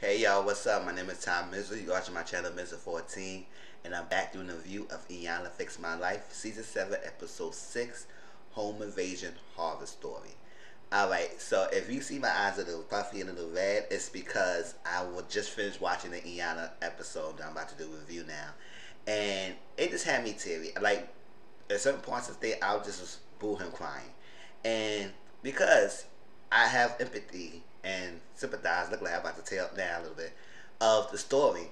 Hey y'all, what's up? My name is Tai Mizzle. You're watching my channel Mizzle14 and I'm back doing a review of Iyanla Fix My Life, Season 7, Episode 6, Home Invasion Horror Story. Alright, so if you see my eyes a little puffy and a little red, it's because I will just finish watching the Iyanla episode that I'm about to do a review now. And it just had me teary. Like, at certain points of the day, I was just boo him crying. And because I have empathy and sympathize, look like I'm about to tell now a little bit, of the story.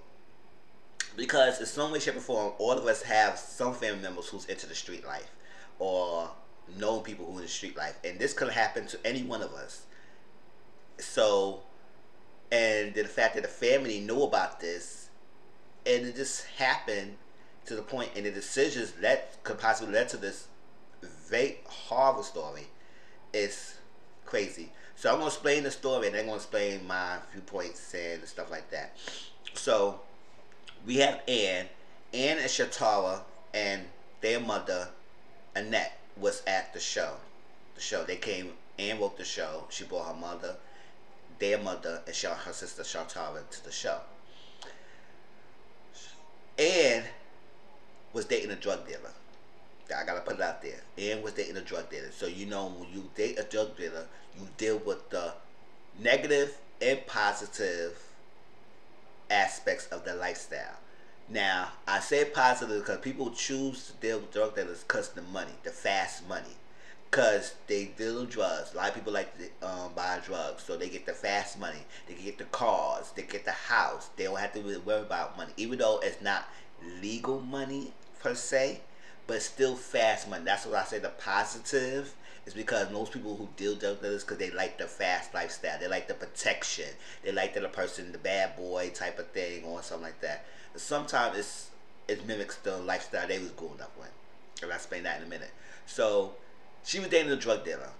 Because in some way, shape, or form, all of us have some family members who's into the street life or know people who in the street life. And this could happen to any one of us. So, and the fact that the family knew about this, and it just happened to the point, and the decisions that could possibly lead to this very horrible story is crazy. So I'm gonna explain the story and then I'm gonna explain my viewpoints and stuff like that. So we have Anne. Anne and Shatara and their mother Annette was at the show. The show. They came Anne wrote the show. She brought her mother, their mother, and her sister Shatara to the show. Anne was dating a drug dealer. I gotta put it out there. Ann was dating a drug dealer. So you know when you date a drug dealer, you deal with the negative and positive aspects of the lifestyle. Now, I say positive because people choose to deal with drug dealers because the money, the fast money. Because they deal drugs. A lot of people like to um, buy drugs, so they get the fast money. They get the cars, they get the house. They don't have to really worry about money. Even though it's not legal money per se, but still fast money. That's what I say the positive is because most people who deal drug dealers because they like the fast lifestyle. They like the protection. They like that the person, the bad boy type of thing or something like that. Sometimes it's it mimics the lifestyle they was growing up with. And I'll explain that in a minute. So she was dating a drug dealer.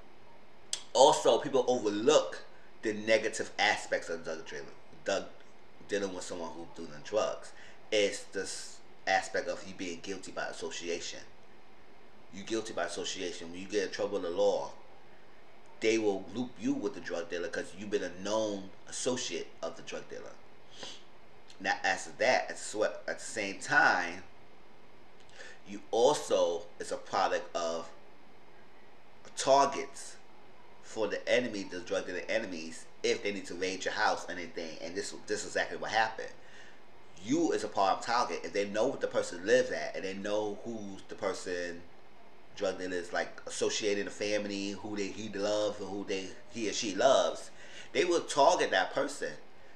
Also, people overlook the negative aspects of drug dealing. Drug dealing with someone who's doing drugs. It's this aspect of you being guilty by association. You guilty by association. When you get in trouble with the law, they will loop you with the drug dealer because you've been a known associate of the drug dealer. Now, as that, at the same time, you also is a product of targets for the enemy, the drug dealer enemies, if they need to raid your house or anything. And this this is exactly what happened you as a part of target if they know what the person lives at and they know who's the person drug dealer is like associated the family who they he loves or who they he or she loves they will target that person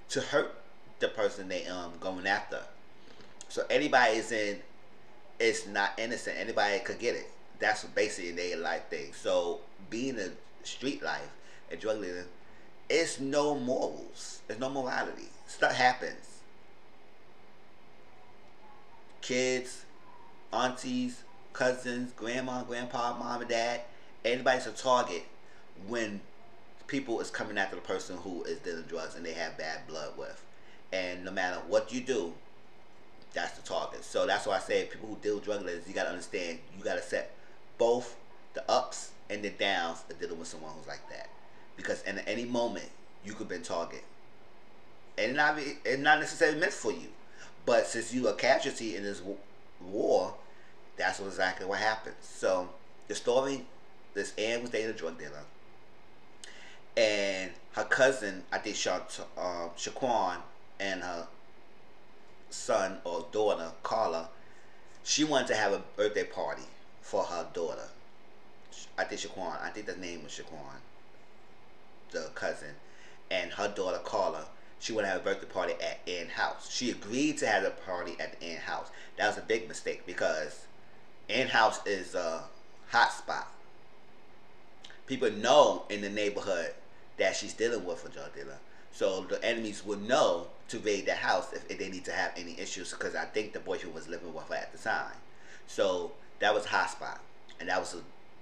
to hurt the person they um going after. So anybody is in it's not innocent. Anybody could get it. That's basically their life thing. So being a street life and drug dealer it's no morals. There's no morality. Stuff happens kids, aunties, cousins, grandma, grandpa, mom and dad, anybody's a target when people is coming after the person who is dealing drugs and they have bad blood with. And no matter what you do, that's the target. So that's why I say people who deal drug dealers, you gotta understand you gotta set both the ups and the downs of dealing with someone who's like that. Because in any moment you could be target. And not it's not necessarily meant for you. But since you a casualty in this war, that's exactly what happened. So the story, this Anne was dating a drug dealer, and her cousin, I think Sha uh, Shaquan, and her son or daughter Carla, she wanted to have a birthday party for her daughter. I think Shaquan, I think the name was Shaquan, the cousin, and her daughter Carla she wanted to have a birthday party at Ann House. She agreed to have a party at the Ann House. That was a big mistake because Ann House is a hot spot. People know in the neighborhood that she's dealing with a drug dealer. So the enemies would know to raid the house if, if they need to have any issues because I think the boyfriend was living with her at the time. So that was hot spot. And that was a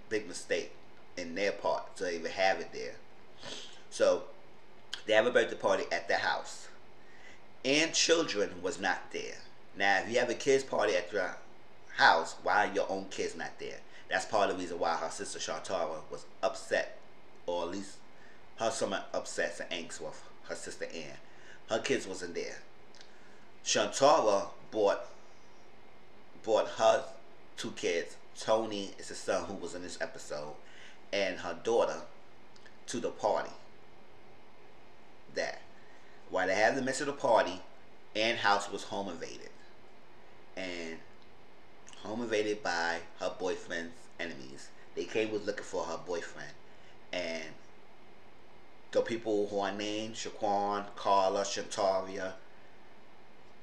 big mistake in their part to even have it there. So they have a birthday party at the house. And children was not there. Now, if you have a kids party at your house, why are your own kids not there? That's part of the reason why her sister Shatara was upset, or at least her somewhat upset and angst with her sister Anne. Her kids wasn't there. Shantara bought bought her two kids. Tony is the son who was in this episode, and her daughter to the party. That. While they had the midst of the party, Ann House was home invaded, and home invaded by her boyfriend's enemies. They came was looking for her boyfriend, and the people who are named Shaquan, Carla, Shantaria,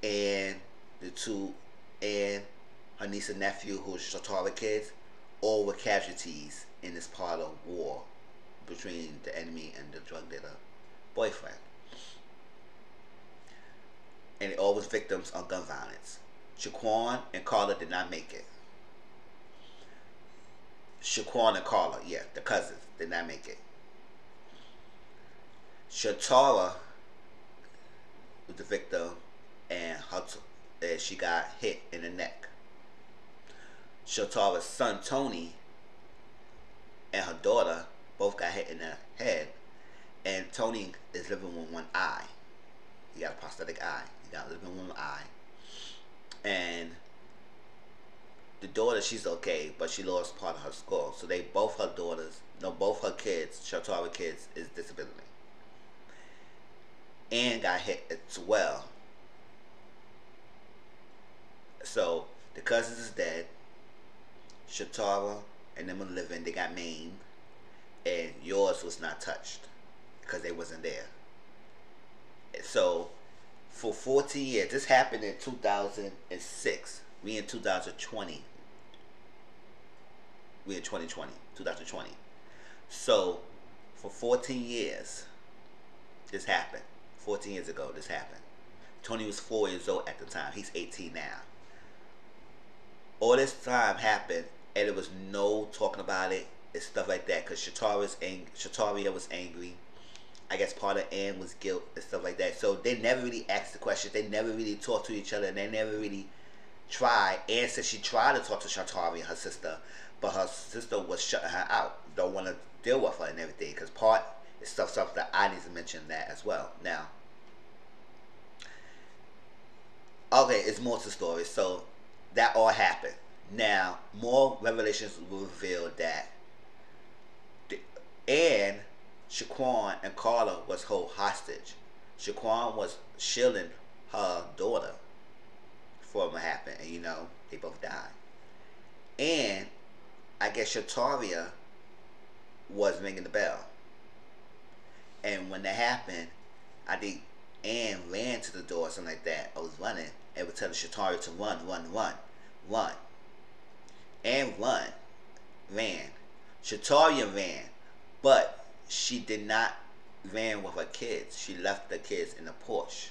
and the two and her niece and nephew, who are Shatara kids, all were casualties in this part of war between the enemy and the drug dealer boyfriend. And they all was victims of gun violence. Shaquan and Carla did not make it. Shaquan and Carla, yeah, the cousins, did not make it. Shatara was the victim, and her t- she got hit in the neck. Shatara's son Tony and her daughter both got hit in the head, and Tony is living with one eye. He got a prosthetic eye. He got living with one eye, and the daughter she's okay, but she lost part of her skull. So they both her daughters, no, both her kids, Shatara kids, is disability and got hit as well. So the cousins is dead. Shatara and them are living. They got maimed, and yours was not touched because they wasn't there. So for 14 years, this happened in 2006. We in 2020. We in 2020, 2020. So for 14 years, this happened. 14 years ago this happened. Tony was four years old at the time. He's 18 now. All this time happened, and there was no talking about it and stuff like that. Cause Shatara's ang- Shataria was angry. I guess part of Anne was guilt and stuff like that. So they never really asked the questions. They never really talked to each other, and they never really tried. Ann said she tried to talk to Shataria, her sister, but her sister was shutting her out. Don't want to deal with her and everything. Cause part is stuff stuff that I need to mention that as well. Now okay, it's more to story. So that all happened. Now, more revelations will reveal that and Shaquan and Carla was held hostage. Shaquan was shielding her daughter from what happened, and you know, they both died. And I guess Shataria was ringing the bell. And when that happened, I think Ann ran to the door something like that. I was running and would tell the Shatari to run, run, run, run. And run. Ran. Shataria ran. But she did not ran with her kids. She left the kids in the Porsche.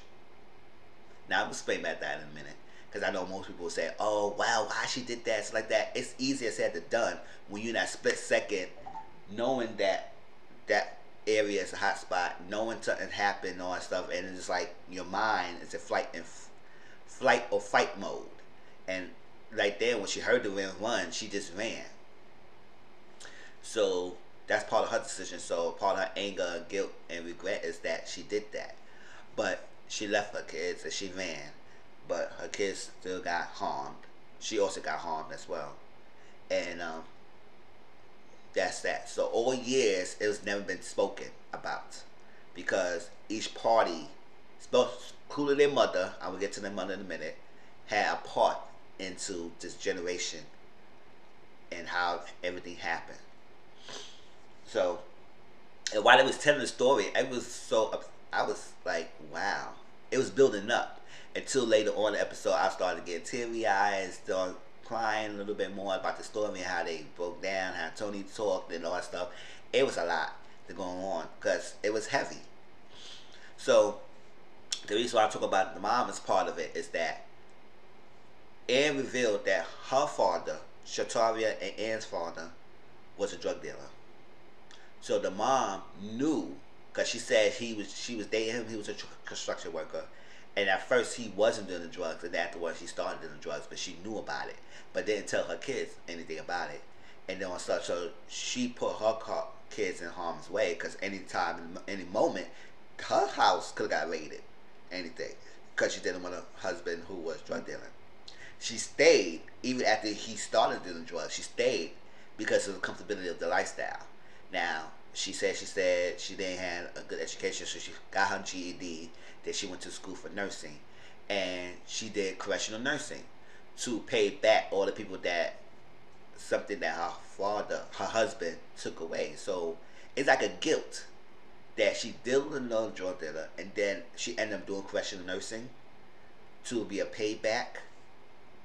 Now I'll explain about that in a minute. Because I know most people say, oh, wow, why she did that? It's like that. It's easier said than done when you're in that split second knowing that that area is a hot spot, knowing something happened, all that stuff, and it's like your mind is in flight in flight or fight mode. And right there, when she heard the wind run, she just ran. So that's part of her decision. So part of her anger, guilt, and regret is that she did that. But she left her kids and she ran. But her kids still got harmed. She also got harmed as well. And um, that's that. So all years it was never been spoken about because each party, both, including their mother, I will get to their mother in a minute, had a part into this generation and how everything happened. So, and while it was telling the story, I was so I was like, wow, it was building up until later on the episode I started getting teary eyes, started crying a little bit more about the story and how they broke down, how Tony talked and all that stuff. It was a lot to go on because it was heavy. So the reason why I talk about the mom mom's part of it is that Anne revealed that her father, Shataria and Anne's father, was a drug dealer. So the mom knew because she said he was she was dating him. He was a construction worker, and at first he wasn't doing the drugs, and afterwards he started doing the drugs, but she knew about it but didn't tell her kids anything about it. And then on such, so she put her kids in harm's way because anytime, any moment, her house could have got raided. anything because she didn't want a husband who was drug dealing. She stayed even after he started dealing drugs. She stayed because of the comfortability of the lifestyle. Now she said she said she didn't have a good education, so she got her GED. Then she went to school for nursing, and she did correctional nursing to pay back all the people that something that her father, her husband, took away. So it's like a guilt that she dealt with another drug dealer, and then she ended up doing correctional nursing to be a payback,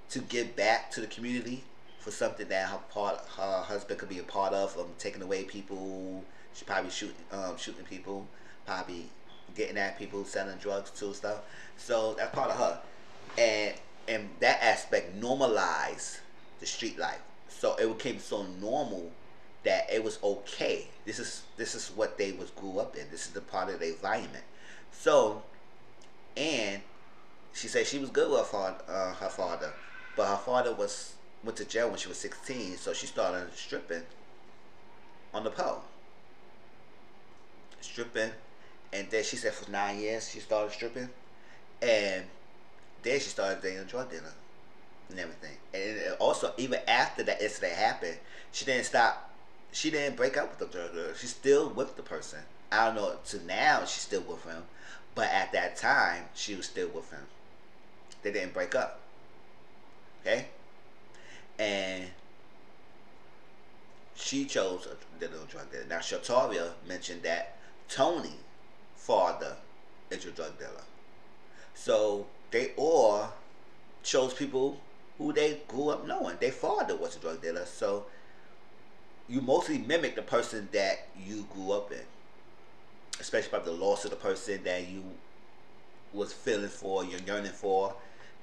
to give back to the community for something that her part, her husband could be a part of, from taking away people. She probably shooting, um, shooting people, probably getting at people, selling drugs too, stuff. So that's part of her, and and that aspect normalized the street life. So it became so normal that it was okay. This is this is what they was grew up in. This is the part of their environment. So, and she said she was good with her father, uh, her father, but her father was went to jail when she was 16, so she started stripping on the pole. Stripping, and then she said for nine years she started stripping, and then she started dating a drug dealer and everything. And also, even after that incident happened, she didn't stop. She didn't break up with the drug dealer. She's still with the person. I don't know. To now, she's still with him, but at that time, she was still with him. They didn't break up. Okay, and she chose the little drug dealer. Now, Shataria mentioned that Tony, father, is a drug dealer. So they all chose people who they grew up knowing. Their father was a drug dealer, so you mostly mimic the person that you grew up in, especially about the loss of the person that you was feeling for, you're yearning for.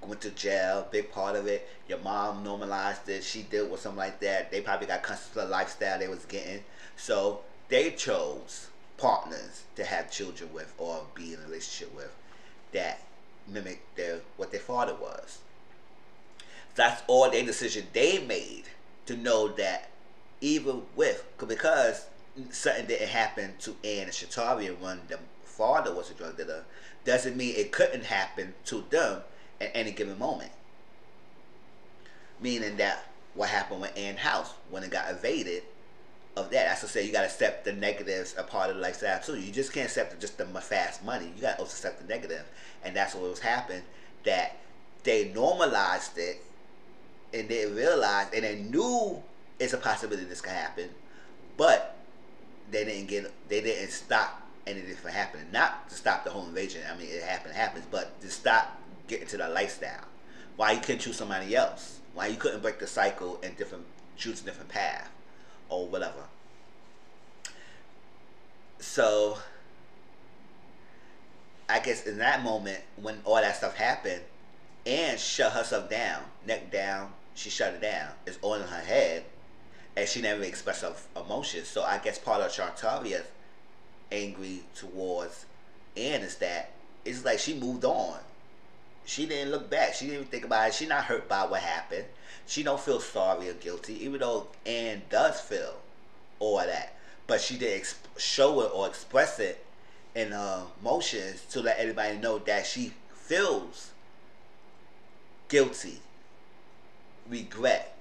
Went to jail, big part of it. Your mom normalized it. She dealt with something like that. They probably got conscious of the lifestyle they was getting. So they chose partners to have children with or be in a relationship with that mimic their what their father was. That's all their decision they made to know that even with because something didn't happen to Ann and Shataria when the father was a drug dealer, doesn't mean it couldn't happen to them at any given moment. Meaning that what happened with Ann House when it got evaded of that. That's to say you gotta accept the negatives a part of the lifestyle too. You just can't accept just the fast money. You gotta also accept the negative. And that's what was happened that they normalized it and they realized and they knew it's a possibility this could happen, but they didn't get they didn't stop anything from happening. Not to stop the whole invasion. I mean it happened happens, but to stop getting to the lifestyle. Why you couldn't choose somebody else? Why you couldn't break the cycle and different choose a different path or whatever. So I guess in that moment when all that stuff happened, Ann shut herself down, neck down, she shut it down. It's all in her head, and she never expressed her emotions. So I guess part of Shataria's angry towards Ann is that it's like she moved on. She didn't look back. She didn't even think about it. She not hurt by what happened. She don't feel sorry or guilty, even though Ann does feel all that. But she didn't exp- show it or express it in her emotions to let everybody know that she feels guilty, regret,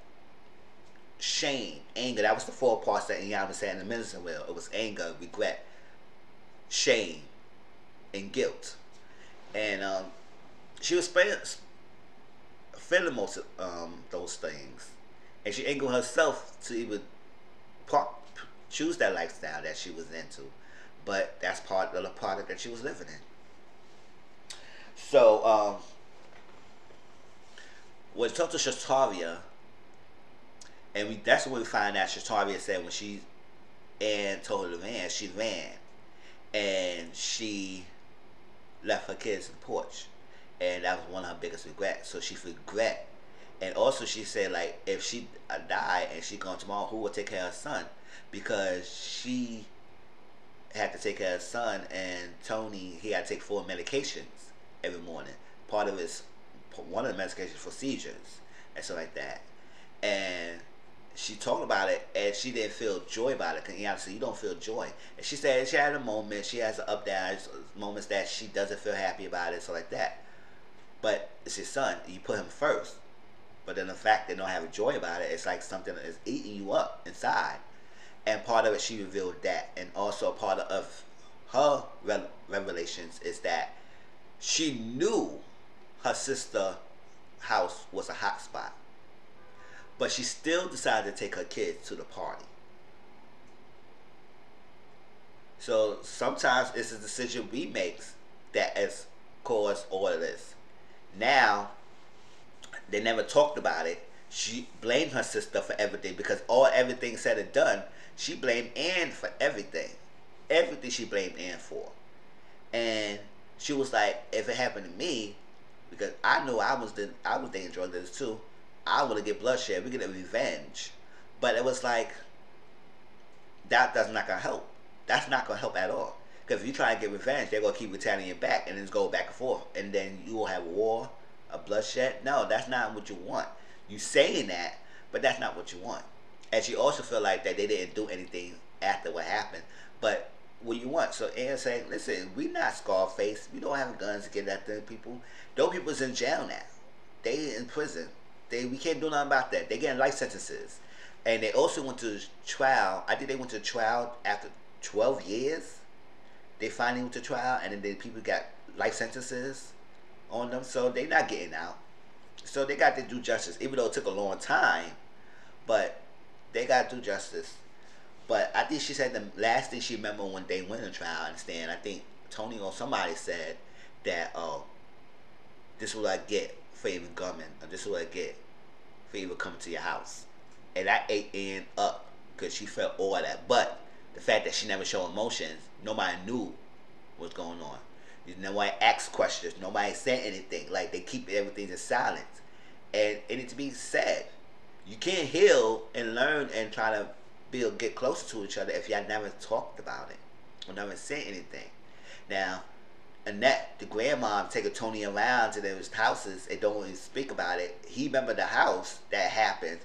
shame, anger. That was the four parts that Ian was saying in the medicine wheel. It was anger, regret, shame, and guilt. And um, she was feeling, most of um, those things. And she angered herself to even choose that lifestyle that she was into. But that's part of the product that she was living in. So, um, when talked to Shataria, and we that's when we find out Shataria said when she and told her to van, she ran. And she left her kids in the porch. And that was one of her biggest regrets. So she regret. And also she said like if she die and she gone tomorrow, who will take care of her son? Because she had to take care of her son and Tony he had to take four medications every morning. Part of his one of the medications for seizures and stuff like that. And she talked about it and she didn't feel joy about it. Cause honestly, you don't feel joy. And she said she had a moment. She has up down moments that she doesn't feel happy about it, so like that. But it's his son. You put him first. But then the fact they don't have a joy about it, it's like something that is eating you up inside. And part of it, she revealed that. And also part of her revelations is that she knew her sister house was a hot spot. But she still decided to take her kids to the party. So sometimes it's a decision we make that has caused all of this. Now, they never talked about it. She blamed her sister for everything because all everything said and done, she blamed Anne for everything. Everything she blamed Anne for. And she was like, if it happened to me, because I know I was the I was dating drug dealers too. I want to get bloodshed. We get a revenge, but it was like that. That's not gonna help. That's not gonna help at all. Because if you try to get revenge, they're gonna keep retaliating back, and then go back and forth, and then you will have war, a bloodshed. No, that's not what you want. You saying that, but that's not what you want. And she also feel like that they didn't do anything after what happened, but what you want. So Ann saying, listen, we not Scarface. We don't have guns to get after people. Those people's in jail now. They in prison. They we can't do nothing about that. They getting life sentences. And they also went to trial. I think they went to trial after 12 years. They finally went to trial, and then the people got life sentences on them. So they're not getting out. So they got to do justice, even though it took a long time. But they got to do justice. But I think she said the last thing she remember when they went to trial, I understand. I think Tony or somebody said that, oh, this is what I get for even coming, or this is what I get for even coming to your house. And I ate in up because she felt all that. But the fact that she never showed emotions, nobody knew what's going on. Nobody asked questions. Nobody said anything. Like they keep everything in silence. And it needs to be said. You can't heal and learn and try to build, get closer to each other if y'all never talked about it or never said anything. Now, Annette, the grandma, taking Tony around to those houses and don't even speak about it. He remember the house that happened,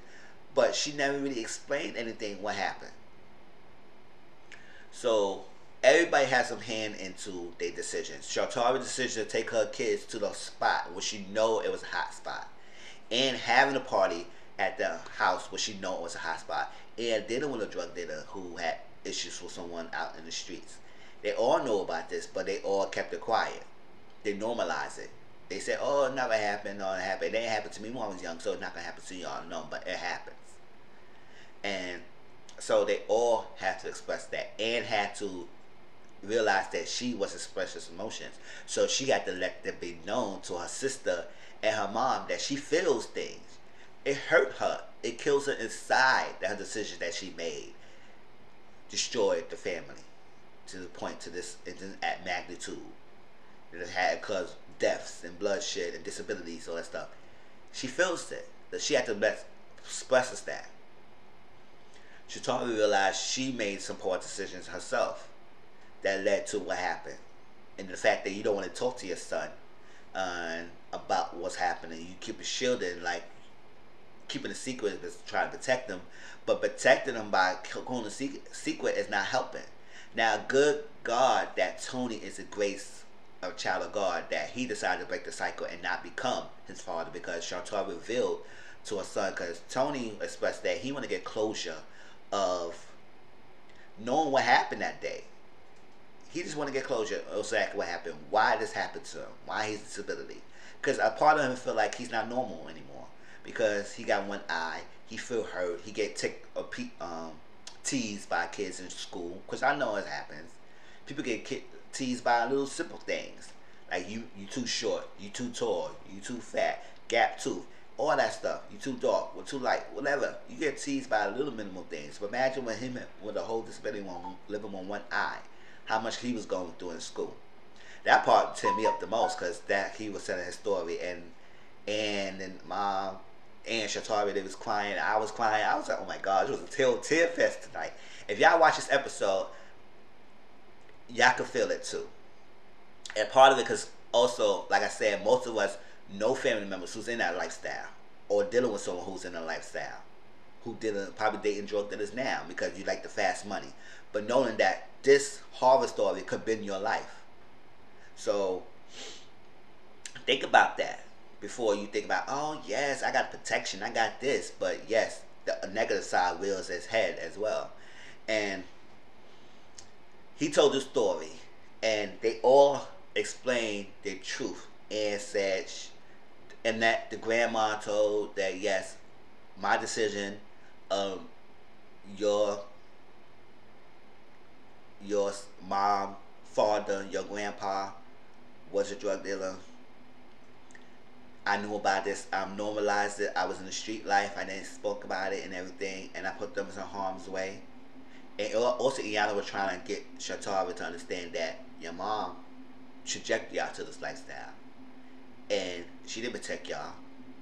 but she never really explained anything what happened. So everybody has some hand into their decisions. Shatara's decision to take her kids to the spot where she know it was a hot spot, and having a party at the house where she know it was a hot spot, and dealing with a drug dealer who had issues with someone out in the streets. They all know about this, but they all kept it quiet. They normalize it. They said, "Oh, it never happened. No, it happened. It didn't happen to me when I was young, so it's not gonna happen to y'all." No, but it happens. And so they all have to express that, and had to realize that she was expressing emotions. So she had to let it be known to her sister and her mom that she feels things. It hurt her. It kills her inside that her decision that she made destroyed the family to the point to this at magnitude. It had caused deaths and bloodshed and disabilities, all that stuff. She feels it. That she had to express that. Totally realized she made some poor decisions herself that led to what happened. And the fact that you don't want to talk to your son uh, about what's happening. You keep it shielded, like keeping a secret is trying to protect them. But protecting them by going a secret is not helping. Now, good God that Tony is a grace of child of God that he decided to break the cycle and not become his father because Chantal revealed to her son because Tony expressed that he want to get closure of knowing what happened that day. He just want to get closure exactly what happened, why this happened to him, why his disability. Because a part of him feel like he's not normal anymore because he got one eye, he feel hurt, he get tick, um, teased by kids in school, because I know it happens. People get teased by little simple things. Like you, you too short, you too tall, you too fat, gap tooth, all that stuff. You too dark, or too light, whatever. You get teased by a little minimal things. But imagine with him with a whole disability on living on one eye, how much he was going through in school. That part turned me up the most because that he was telling his story and and then my and Shatari, they was crying. I was crying. I was like, oh my God, it was a tear, tear fest tonight. If y'all watch this episode, y'all can feel it too. And part of it, because also, like I said, most of us know family members who's in that lifestyle or dealing with someone who's in a lifestyle. who didn't probably dating drug dealers now because you like the fast money. But knowing that this horror story could be in your life. So think about that before you think about, oh yes, I got protection, I got this. But yes, the negative side wheels his head as well. And he told the story and they all explained the truth and said and that the grandma told that yes my decision um your your mom father your grandpa was a drug dealer I knew about this. I normalized it. I was in the street life. I didn't spoke about it and everything, and I put them in harm's way. And also, Iyanla was trying to get Shatara to understand that your mom trajected y'all to this lifestyle. And she didn't protect y'all.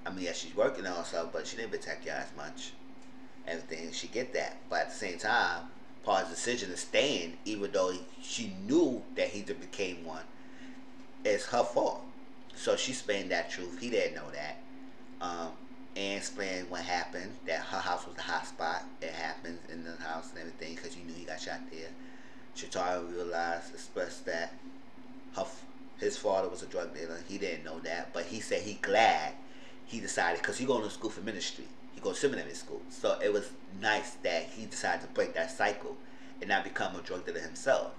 I mean, yeah, she's working on herself, but she didn't protect y'all as much. Everything, she get that. But at the same time, Paul's decision to stand, even though she knew that he became one, is her fault. So she explained that truth. He didn't know that. Um, and explained what happened, that her house was the hot spot. It happens in the house and everything because you knew he got shot there. Shatara realized, expressed that her, his father was a drug dealer. He didn't know that, but he said he glad he decided because he going to school for ministry. He goes to seminary school, so it was nice that he decided to break that cycle and not become a drug dealer himself.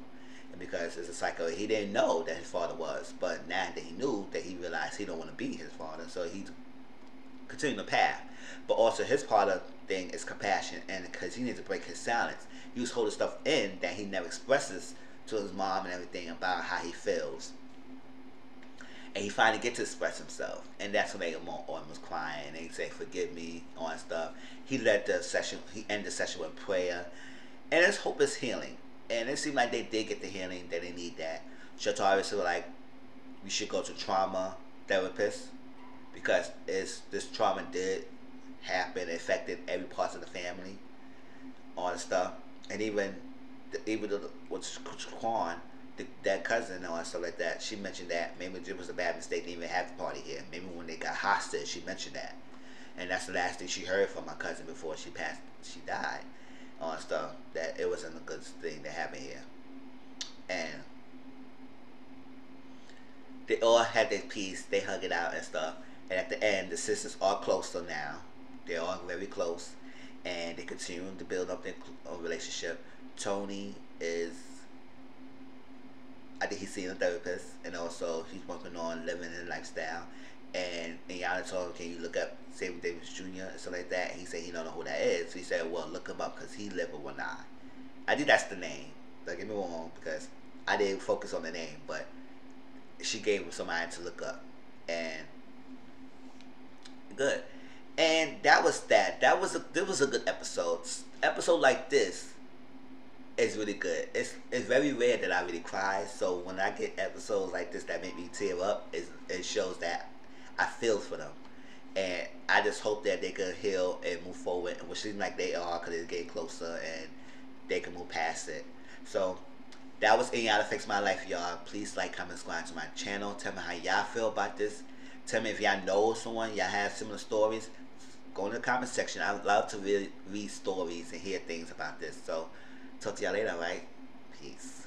And because it's a cycle he didn't know that his father was, but now that he knew, that he realized he don't want to be his father, so he continued the path. But also his part of thing is compassion, and because he needs to break his silence, he was holding stuff in that he never expresses to his mom and everything about how he feels. And he finally gets to express himself. And that's when they was oh, crying and they say, forgive me on stuff. He led the session, he ended the session with prayer. And his hope is healing. And it seemed like they did get the healing that they need that. Shatara said like, we should go to trauma therapist because it's, this trauma did happen, it affected every part of the family, all the stuff. And even even the, what's Quan, that cousin or stuff like that, she mentioned that maybe it was a bad mistake to even have the party here. Maybe when they got hostage, she mentioned that, and that's the last thing she heard from my cousin before she passed. She died on stuff that it wasn't a good thing to happen here, and they all had their peace. They hug it out and stuff. And at the end, the sisters are closer now. They're all very close, and they continue to build up their uh, relationship Tony is I think he's seeing a therapist and also he's working on living his lifestyle. And and Iyanla told him, can you look up Sammy Davis Jr. and stuff like that? He said he don't know who that is. So he said, well, look him up because he lived with one eye. I think that's the name. Don't get me wrong because I didn't focus on the name, but she gave him somebody to look up. And good. And that was that. That was a This was a good episode. Episode like this it's really good. It's it's very rare that I really cry. So when I get episodes like this that make me tear up, it it shows that I feel for them, and I just hope that they can heal and move forward, and which seems like they are because it's getting closer and they can move past it. So that was Iyanla to fix my life, y'all. Please like, comment, subscribe to my channel. Tell me how y'all feel about this. Tell me if y'all know someone, y'all have similar stories. Go in the comment section. I would love to read, read stories and hear things about this. So. Talk to y'all later, right? Peace.